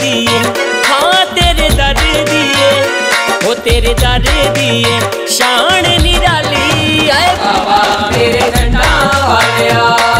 दिए। हाँ तेरे दर दिए। वो तेरे दर दिए। शान निराली, आए। बाबा मेरे वाले आ।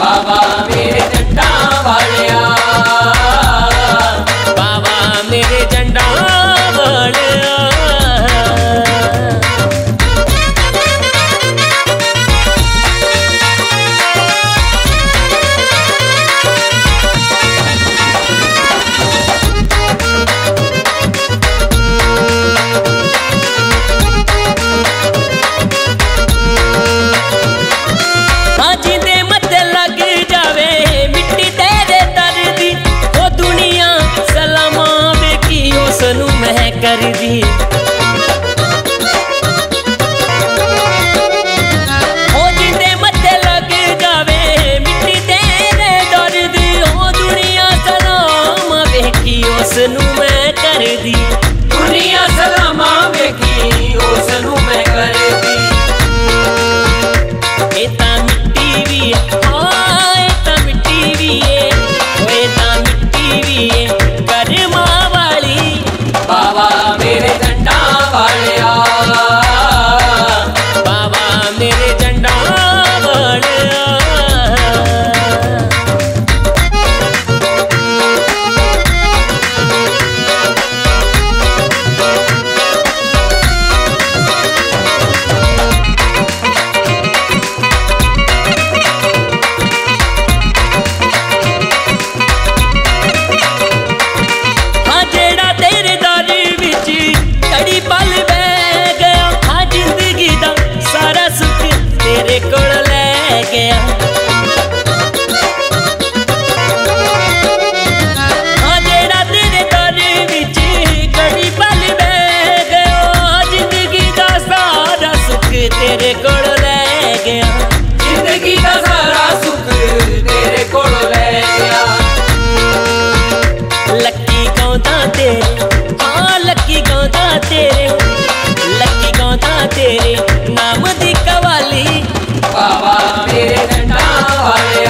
Baba bir perdí. तेरे हाँ लकी गाँधा तेरे। लक्की गाता तेरे। नाम दी कवाली। बाबा मेरे झंडा वाले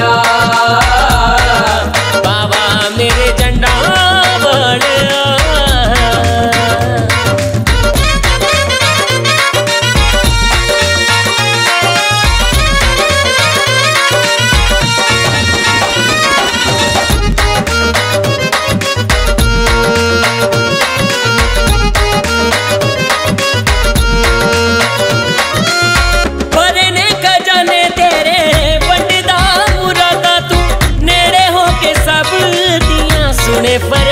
fue